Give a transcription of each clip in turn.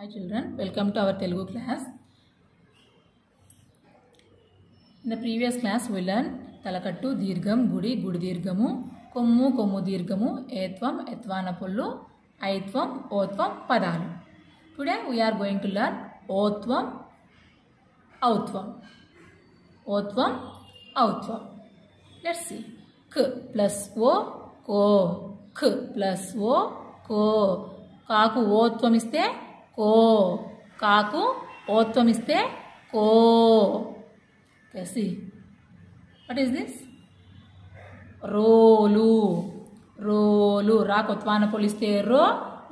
Hi children welcome to our Telugu class in the previous class we తలకట్టు దీర్ఘం గుడి గుడి దీర్ఘము కొమ్ము కొమ్ము దీర్ఘము ఏత్వం ఎత్వాన పొల్లు ఐత్వం ఓత్వం పదాలు today we're going to learn ఓత్వం ఔత్వం ఓత్వం ఔత్వం లెట్స్ సి క్ ప్లస్ ఓ కో క్ ప్లస్ ఓ కో కాకు ఓత్వం ఇస్తే కో. కాకు ఓత్వం ఇస్తే కో సి వాట్ ఈస్ దిస్ రోలు. రోలు. రా కొత్వాన పోలిస్తే రో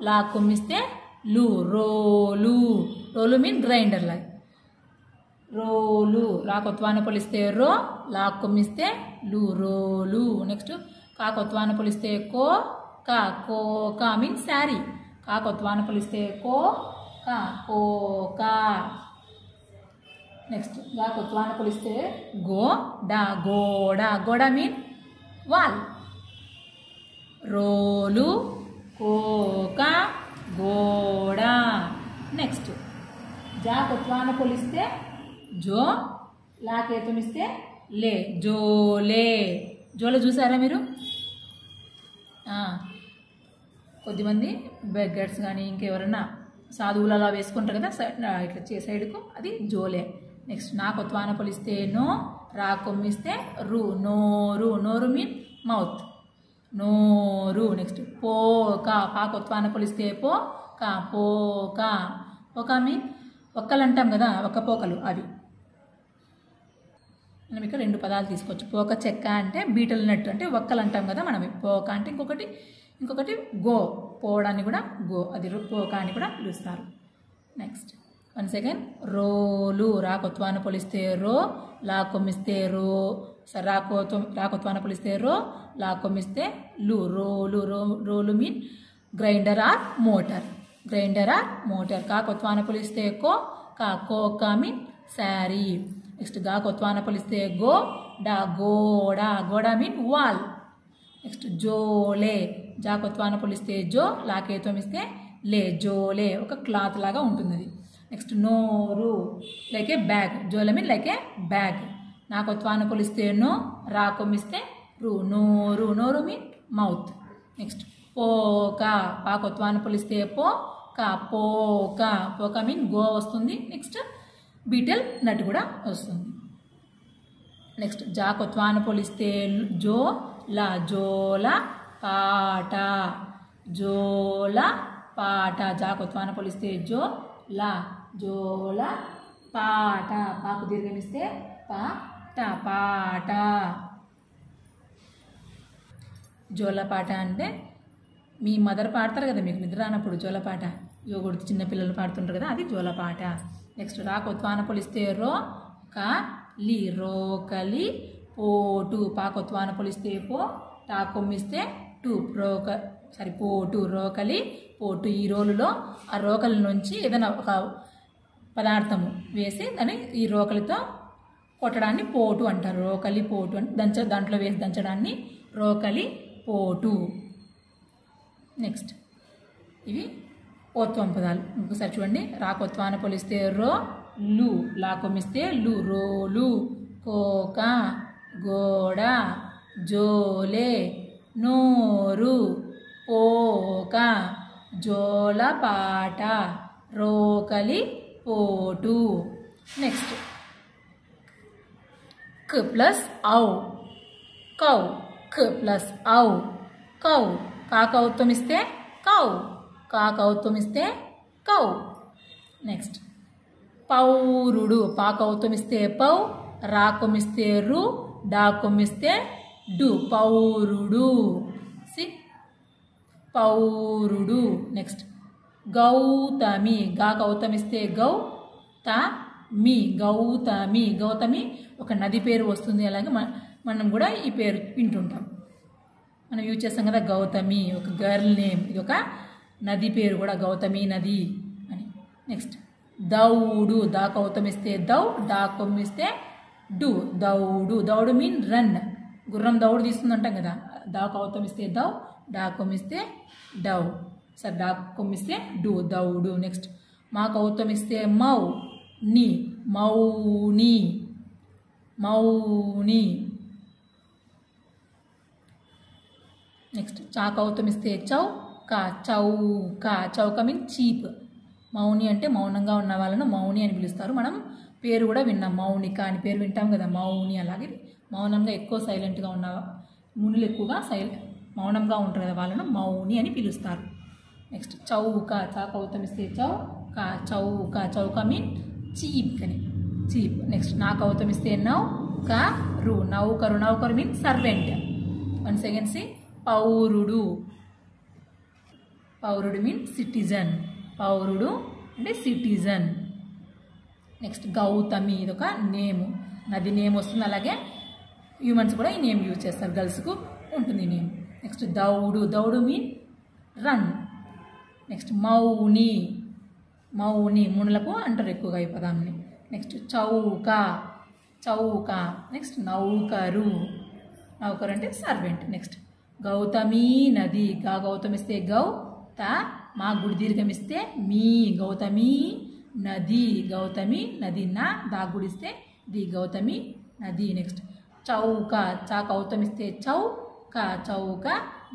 లా కొమ్మిస్తే లు. రోలు. రోలు మీన్ గ్రైండర్ లాగా రోలు. రా కొత్వాన పొలిస్తే రో లా కొమ్మిస్తే లు. రోలు. నెక్స్ట్ కా కొత్వాన పొలిస్తే కో కా కో కా మీన్ శారీ కా కొత్వాన పొలిస్తే కో కా కో. కా నెక్స్ట్గా కొత్వాన కొలిస్తే గో డా గోడ గోడ మీన్ వాల్. రోలు కోక గోడ నెక్స్ట్ జా కొత్వాన కొలిస్తే జో లాకేతమిస్తే లే జోలే జోలో చూసారా మీరు? కొద్దిమంది బెగ్గర్స్ కానీ ఇంకెవరన్నా సాధువులు అలా వేసుకుంటారు కదా ఇట్లా చే సైడ్కు అది జోలే. నెక్స్ట్ నా కొత్వాన పొలిస్తే నో రా కొమ్మిస్తే రు నోరు నోరు మీన్ మౌత్. నోరు నెక్స్ట్ పోక పా కొత్వాన పొలిస్తే పో కా పోక పోక మీన్ ఒక్కలు అంటాం కదా ఒక్క పోకలు అవి. మనం ఇక్కడ రెండు పదాలు తీసుకోవచ్చు. పోక చెక్క అంటే బీటలు నట్టు అంటే ఒక్కలు అంటాం కదా మనం పోక అంటే ఇంకొకటి ఇంకొకటి గో పోవడాన్ని కూడా గో అది రు- పోక అని కూడా పిలుస్తారు. నెక్స్ట్ వన్ సెకండ్ రోలు రాకొత్వాన పొలిస్తే రో లా కొమ్మిస్తే రో సరే రాకోత్వ రాకొత్వాన పొలిస్తే రో లా కొమ్మిస్తే లు. రోలు రో రోలు mean grinder or motor. Grinder or motor. కా కొత్వాన పొలిస్తే కో కా కో కా మీన్ శారీ. నెక్స్ట్గా కొత్వాన పొలిస్తే గో డా గోడ గోడ మీన్ వాల్. నెక్స్ట్ జోలే జా కొత్వాన పొలిస్తే జో లాకేత్వం ఇస్తే లే. జోలే ఒక క్లాత్ లాగా ఉంటుంది అది నెక్స్ట్ నోరు లైక్ ఏ బ్యాగ్. జోలే మీన్ లైక్ ఏ బ్యాగ్. నా కొత్వాన పొలిస్తే నో రా. కొమ్మిస్తే రు. నోరు నోరు మీన్ మౌత్. నెక్స్ట్ పోక పా కొత్వాన పొలిస్తే పో కా. పోక పోక మీన్ గో వస్తుంది. నెక్స్ట్ బీటెల్ నట్ కూడా వస్తుంది. నెక్స్ట్ జా కొత్వాన పోలిస్తే జో ల జోల పాట. జోల పాట. జా కొత్వాన పోలిస్తే జో ల జోల పాట. పాకు దీర్ఘమిస్తే పాట. పాట జోలపాట అంటే మీ మదర్ పాడతారు కదా మీకు నిద్ర రానప్పుడు జోలపాట యోగుడు చిన్న పిల్లలు పాడుతుంటారు కదా అది జోలపాట నెక్స్ట్ రా కొత్వాన పొలిస్తే రో కా లి రో పో పోటు పాకొత్వాన పొలిస్తే పో టా కొమ్మిస్తే టు. రోక సారీ పోటు రోకలి పోటు ఈ రోలులో ఆ రోకలి నుంచి ఏదైనా ఒక పదార్థము వేసి దాన్ని ఈ రోకలితో కొట్టడాన్ని పోటు అంటారు. రోకలి పోటు అంటే దంచ దాంట్లో వేసి దంచడాన్ని రోకలి పోటు నెక్స్ట్. ఇవి ఓత్వం పదాలు. ఇంకొకసారి చూడండి. రాకొత్వాన పోలిస్తే రో లు. లా కొమ్మిస్తే లు. రోలు. కోక. గోడ జోలే నోరు ఓక జోలపాట రోకలి పోటు. నెక్స్ట్ క్ ప్లస్ ఔ. కౌ. క్ ప్లస్ ఔ. కౌ. కాకౌత్వం కౌ. కాకౌత్వం కౌ. నెక్స్ట్ పౌరుడు. పాకౌత్వం పౌ. రాకమిస్తే రు. డాకొమిస్తే డు. పౌరుడు. సి. పౌరుడు. నెక్స్ట్. గౌతమి. గా గౌతమిస్తే గౌ త మీ. గౌతమి. గౌతమి ఒక నది పేరు వస్తుంది. అలాగే మన మనం కూడా ఈ పేరు వింటుంటాం. మనం యూజ్ చేస్తాం కదా గౌతమి. ఒక గర్ల్ నేమ్. ఇది ఒక నది పేరు కూడా గౌతమి నది అని. నెక్స్ట్. దౌడు. దా కౌతమిస్తే దౌ డా కొమ్మిస్తే డు దౌడు. దౌడు మీన్ రన్ గుర్రం దౌడు తీస్తుందంటాం కదా. దా కౌతమిస్తే దౌ డా కొమ్మిస్తే డౌ. సార్ డా కొమ్మిస్తే డు దౌడు. నెక్స్ట్ మా కౌతం ఇస్తే మౌ ని. మౌని మౌని నెక్స్ట్ చా కౌతం ఇస్తే చౌ కా. చౌక చౌక మీన్ చీప్. మౌని అంటే మౌనంగా ఉన్న వాళ్ళను మౌని అని పిలుస్తారు. మనం పేరు కూడా విన్నాం. మౌనిక అని పేరు వింటాం కదా మౌని అలాగే. మౌనంగా ఎక్కువ సైలెంట్గా ఉన్న మునులు ఎక్కువగా సైల మౌనంగా ఉంటారు కదా వాళ్ళను మౌని అని పిలుస్తారు. నెక్స్ట్ చౌక చాకౌతమిస్తే చౌ కా చౌక చౌక మీన్ చీప్ అని. చీప్. నెక్స్ట్ నా నౌ కా రు. నౌకరు నౌకరు mean servant one second see పౌరుడు. పౌరుడు మీన్ సిటిజన్ పౌరుడు అంటే సిటిజన్ నెక్స్ట్ గౌతమి ఇది ఒక నేము. నది నేమ్ వస్తుంది అలాగే. హ్యూమన్స్ కూడా ఈ నేమ్ యూజ్ చేస్తారు. గర్ల్స్కు ఉంటుంది ఈ నేమ్. నెక్స్ట్ దౌడు దౌడు మీన్ రన్ నెక్స్ట్ మౌని మౌని మునులకు అంటారు ఎక్కువగా ఈ పదాన్ని. నెక్స్ట్ చౌక చౌక నెక్స్ట్ నౌకరు నౌకరు అంటే సర్వెంట్ నెక్స్ట్ గౌతమి నది. గా గౌతమిస్తే గౌ త మా గుడి దీర్ఘమిస్తే మీ. గౌతమి నది గౌతమి నది నా దాగుడిస్తే ది గౌతమి నది నెక్స్ట్. చౌక చా గౌతమిస్తే చౌ క చౌక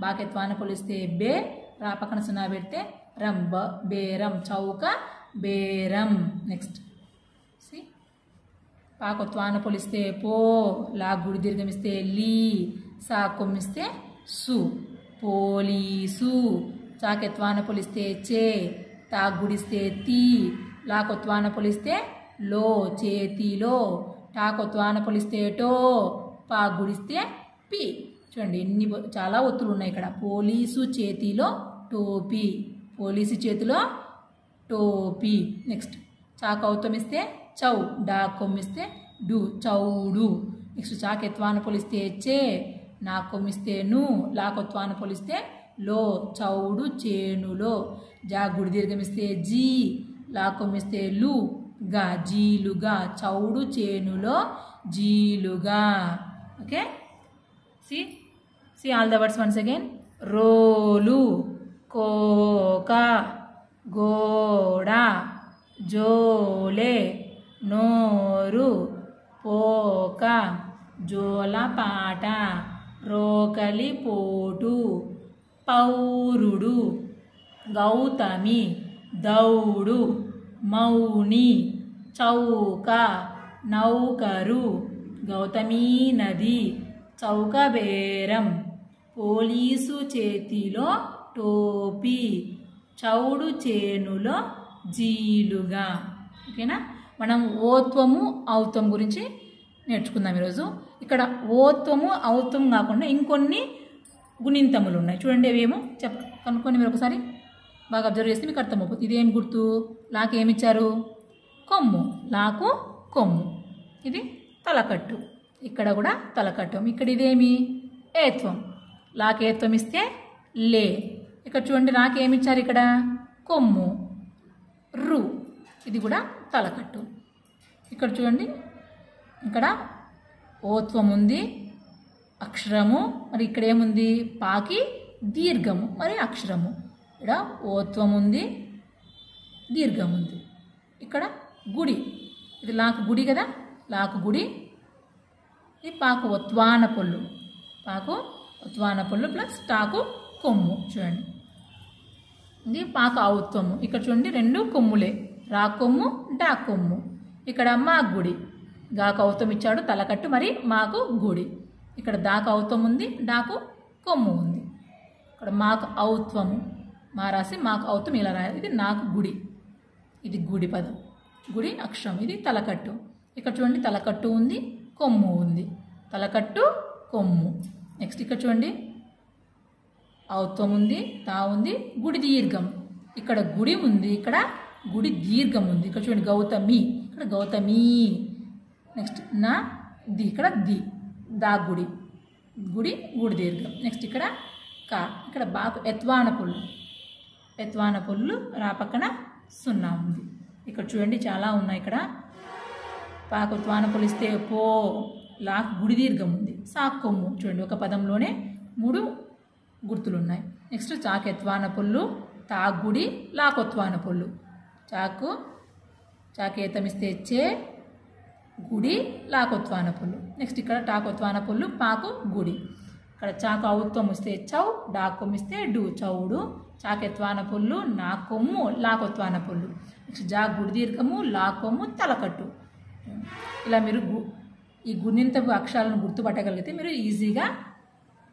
బాకెత్వాన పోలిస్తే బే రా పక్కన సున్నా పెడితే రం బ బేరం చౌక బేరం నెక్స్ట్. సి. పాకొత్వాన పొలిస్తే పో లా గుడి దీర్ఘమిస్తే లీ సా కొమ్మిస్తే సు పోలీసు. చాకెత్వాన పొలిస్తే చే తా గుడిస్తే తీ లాకొత్వాన పొలిస్తే లో చేతిలో టాకొత్వాన పొలిస్తే టో పా గుడిస్తే పి. చూడండి ఎన్ని చాలా ఒత్తులు ఉన్నాయి ఇక్కడ. పోలీసు చేతిలో టోపీ. పోలీసు చేతిలో టోపీ. నెక్స్ట్ చాకౌతమిస్తే చౌ డా కొమ్మిస్తే డు చౌడు. నెక్స్ట్ చాకెత్వాన పొలిస్తే చే నా కొమ్మిస్తే ను. లాకొత్వాన పొలిస్తే లో చౌడు చేనులో. జా గుడి దీర్ఘమిస్తే జీ. లా లు గా జీలుగా చౌడు చేనులో జీలుగా. Okay? See see all the words once again రోలు కోక గోడ జోలే నోరు పోక జోలపాట రోకలి పోటు పౌరుడు గౌతమి దౌడు. మౌని చౌక నౌకరు గౌతమీ నది చౌక బేరం పోలీసు చేతిలో టోపీ చౌడు చేనులో జీలుగా. ఓకేనా? మనం ఓత్వము ఔత్వం గురించి నేర్చుకుందాం ఈరోజు. ఇక్కడ ఓత్వము ఔత్వం కాకుండా ఇంకొన్ని గుణింతములు ఉన్నాయి. చూడండి అవేమో చెప్ కనుక్కొని మీరు ఒకసారి. బాగా అబ్జర్వ్ చేస్తే మీకు అర్థమవుతుంది. ఇదేం గుర్తు? లాకు ఏమిచ్చారు కొమ్ము. లాకు కొమ్ము. ఇది తలకట్టు. ఇక్కడ కూడా తలకట్టు. ఇక్కడ ఇదేమి? ఏత్వం. లాకు ఏత్వం ఇస్తే లే. ఇక్కడ చూడండి నాకు ఏమి ఇచ్చారు ఇక్కడ? కొమ్ము. రు. ఇది కూడా తలకట్టు. ఇక్కడ చూడండి ఇక్కడ ఓత్వం ఉంది అక్షరము. మరి ఇక్కడ ఏముంది? పాకి దీర్ఘము. మరి అక్షరము. ఇక్కడ ఓత్వం ఉంది దీర్ఘం ఉంది ఇక్కడ గుడి. ఇది లాకు గుడి కదా? లాకు గుడి. ఇది పాకు ఒత్వాన పొల్లు. పాకు ఒత్వాన పొల్లు ప్లస్ టాకు కొమ్ము. చూడండి. ఇది పాక ఔత్వము ఇక్కడ చూడండి రెండు కొమ్ములే. రా కొమ్ము డా కొమ్ము. ఇక్కడ మాకు గుడి. గాకు ఔతం ఇచ్చాడు తలకట్టు మరి మాకు గుడి. ఇక్కడ దాకు ఔతం ఉంది డాకు కొమ్ము ఉంది. ఇక్కడ మాకు ఔత్వము. మా రాసి మాకు ఔతం ఇలా రాయాలి ఇది నాకు గుడి. ఇది గుడి పదం. గుడి అక్షరం ఇది తలకట్టు. ఇక్కడ చూడండి తలకట్టు ఉంది కొమ్ము ఉంది. తలకట్టు కొమ్ము. నెక్స్ట్ ఇక్కడ చూడండి. ఔత్వం ఉంది తా ఉంది గుడి దీర్ఘం. ఇక్కడ గుడి ఉంది ఇక్కడ గుడి దీర్ఘం ఉంది. ఇక్కడ చూడండి గౌతమి. ఇక్కడ గౌతమి. నెక్స్ట్ నా ది. ఇక్కడ ది. దా గుడి. గుడి గుడి దీర్ఘం. నెక్స్ట్ ఇక్కడ కా. ఇక్కడ బాకు ఎత్వాన పుల్లు ఎత్వాన పుల్లు రా పక్కన సున్నా ఉంది. ఇక్కడ చూడండి చాలా ఉన్నాయి ఇక్కడ. పాకు త్వాన పొలిస్తే పో. లాక్ గుడి దీర్ఘం ఉంది. సాక్ కొమ్ము. చూడండి ఒక పదంలోనే మూడు గుర్తులు ఉన్నాయి నెక్స్ట్ చాకెత్వాన పొల్లు తాగుడి లాకొత్వాన పొల్లు. చాకు చాకేతమిస్తే చే గుడి లాకొత్వాన పుల్లు. నెక్స్ట్ ఇక్కడ టాకొత్వాన పుల్లు పాకు గుడి. ఇక్కడ చాకు ఔత్వం ఇస్తే చౌ డాకొమ్మిస్తే డు చౌడు. చాకెత్వాన పుల్లు నాకొమ్ము లాకొత్వాన పుల్లు నెక్స్ట్ జా గుడి దీర్ఘము లాకొమ్ము తలకట్టు. ఇలా మీరు గు- ఈ గుణింతపు అక్షరాలను గుర్తుపట్టగలిగితే మీరు ఈజీగా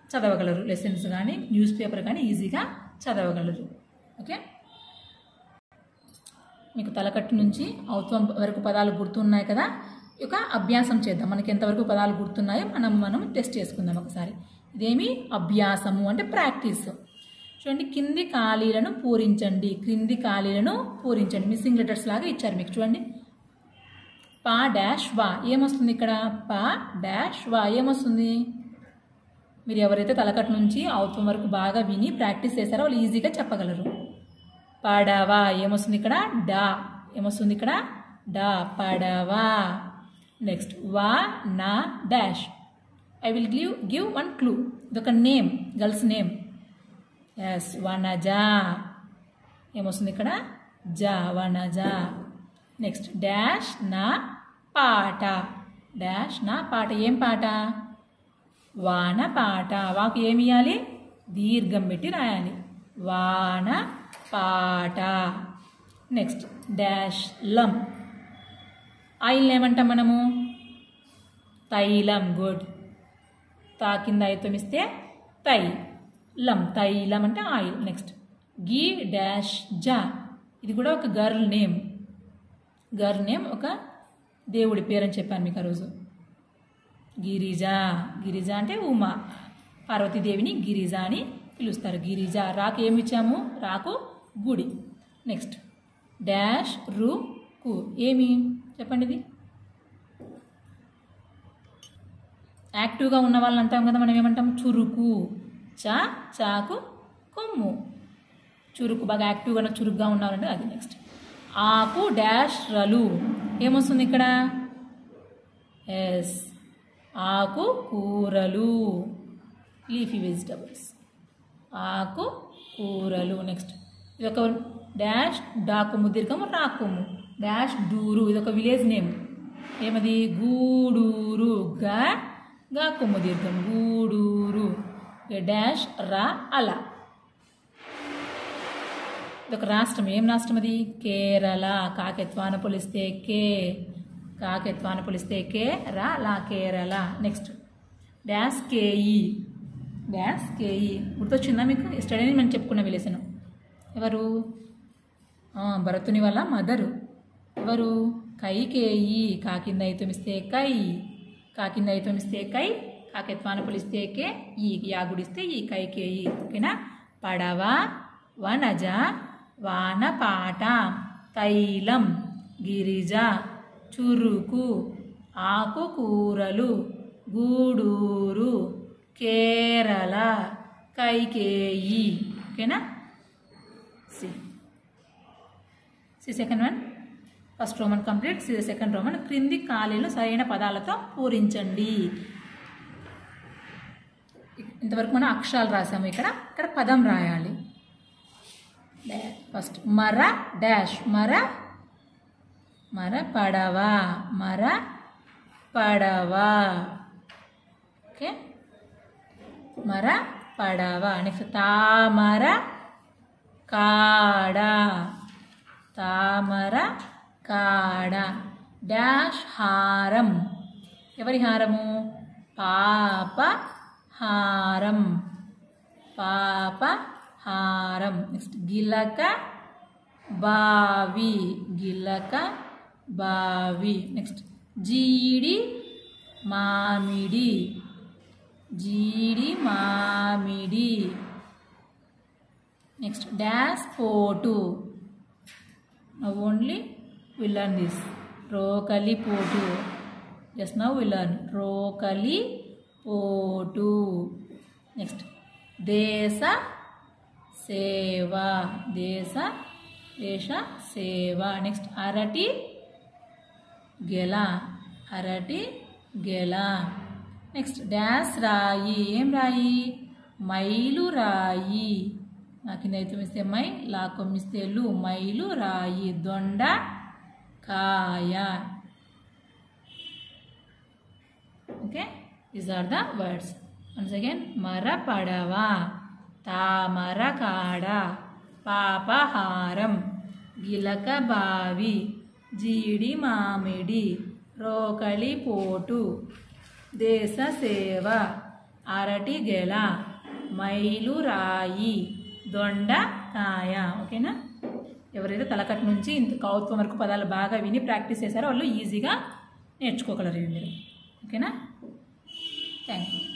చదవగలరు. లెసన్స్ కానీ న్యూస్ పేపర్ కానీ ఈజీగా చదవగలరు. ఓకే? మీకు తలకట్టు నుంచి ఔత్వం వరకు పదాలు గుర్తున్నాయి కదా? ఒక అభ్యాసం చేద్దాం. మనకి ఎంతవరకు పదాలు గుర్తున్నాయో మనం మనం టెస్ట్ చేసుకుందాం ఒకసారి. ఇదేమి అభ్యాసము అంటే ప్రాక్టీస్. చూడండి కింది ఖాళీలను పూరించండి. క్రింది ఖాళీలను పూరించండి. మిస్సింగ్ లెటర్స్ లాగా ఇచ్చారు మీకు. చూడండి. పా డాష్ వా. ఏమొస్తుంది ఇక్కడ? పా డాష్ వా. ఏమొస్తుంది? మీరు ఎవరైతే తలకట్టు నుంచి అవుతం వరకు బాగా విని ప్రాక్టీస్ చేశారో వాళ్ళు ఈజీగా చెప్పగలరు. పాడావా ఏమొస్తుంది ఇక్కడ? డా. ఏమొస్తుంది ఇక్కడ? డా. పాడావా నెక్స్ట్ వా. నా dash. I will give give one clue ఇదొక name girls name yes Vanaja ఏమొస్తుంది ఇక్కడ? జ వనజ నెక్స్ట్ డాష్ నా పాట. డాష్ నా పాట. ఏం పాట? వాన పాట వాకు ఏమి ఇవ్వాలి దీర్ఘం పెట్టి రాయాలి. వాన పాట నెక్స్ట్ డాష్ లం. ఆయిల్ ఏమంటాం మనము? తైలం. గుడ్. తా కింద తై. లం తైలం అంటే ఆయిల్ నెక్స్ట్ గీ డాష్ జా. ఇది కూడా ఒక గర్ల్ నేమ్. గర్ల్ నేమ్ ఒక దేవుడి పేరు అని చెప్పాను మీకు ఆ రోజు. గిరిజ. గిరిజ అంటే ఉమా. పార్వతీదేవిని గిరిజ అని పిలుస్తారు. గిరిజ రాకు ఏమి ఇచ్చాము? రాకు గుడి. నెక్స్ట్ డాష్ రు కు. ఏమి? చెప్పండి ఇది. యాక్టివ్గా ఉన్న వాళ్ళని అంటాం కదా మనం ఏమంటాం? చురుకు. చా చాకు కొమ్ము. చురుకు బాగా యాక్టివ్గా చురుగ్గా ఉన్నారంటే అది నెక్స్ట్ ఆకు డాష్ రలు. ఏమొస్తుంది ఇక్కడ? ఎస్. ఆకు కూరలు. Leafy vegetables. ఆకు కూరలు. నెక్స్ట్ ఇది ఒక డాష్ డాకుము దీర్ఘము రాకుము. డాష్ డూరు. ఇది ఒక విలేజ్ నేమ్. ఏమది? గూడూరు. గా గా కొమ్ము దీర్ఘం. గూడూరు. డాష్ రా అలా. ఇదొక రాష్ట్రం. ఏం రాష్ట్రం అది? కేరళ. కాకెత్వాన పొలిస్తే కే. కాకెత్వాన పొలిస్తే కే రా లా కేరళ. నెక్స్ట్. డాష్ కేఈ డాష్ కేఈ గుర్తొచ్చిందా మీకు? స్టడీ అని మనం చెప్పుకున్న విలేసను. ఎవరు? భరతుని వల్ల మదరు. ఎవరు? కై కేఈ కాకింద అయితే మిస్తే కై. కాకింద అయితమిస్తే కై. కాకెత్వాన పొలిస్తే కే ఈ యాగుడిస్తే ఈ కైకేయి ఓకేనా పడవ వనజ వానపాట తైలం గిరిజ చురుకు ఆకుకూరలు గూడూరు కేరళ కైకేయి ఓకేనా see see second one first Roman complete see second Roman క్రింది ఖాళీలు సరైన పదాలతో పూరించండి. ఇంతవరకు మనం అక్షరాలు రాసాము. ఇక్కడ ఇక్కడ పదం రాయాలి. ఫస్ట్ మర డాష్ మర మర పడవ మర పడవ. ఓకే? మర పడవ. నెక్స్ట్ తామర కాడ. తామర కాడ. డాష్ హారం. ఎవరి హారము? పాప హారం. పాప హారం నెక్స్ట్ గిలక బావి. గిలక బావి. నెక్స్ట్ జీడి మామిడి. జీడి మామిడి. నెక్స్ట్ డాష్ పోటు. Now only we this this రోకలి పోటు. జస్ట్ నవ్ వి లర్న్ రోకలి పోటు నెక్స్ట్. దేశ సేవ. దేశ దేశ సేవ. నెక్స్ట్. అరటి గెల. అరటి గెల. నెక్స్ట్. డ్యాన్స్ రాయి. ఏం రాయి? మైలు రాయి. నా కింద అయితే మిస్తే మై లా కొమ్మిస్తే లు. మైలు రాయి. దొండ కాయ okay these are the words once again మర పడవ తామర కాడ పాపహారం గిలక బావి జీడి మామిడి రోకలి పోటు దేశ సేవ అరటి గెల మైలు రాయి దొండ కాయ ఓకేనా ఎవరైతే తలకట్టు నుంచి ఇంత కౌత్వం వరకు పదాలు బాగా విని ప్రాక్టీస్ చేశారో వాళ్ళు ఈజీగా నేర్చుకోగలరు మీరు ఓకేనా Thank you.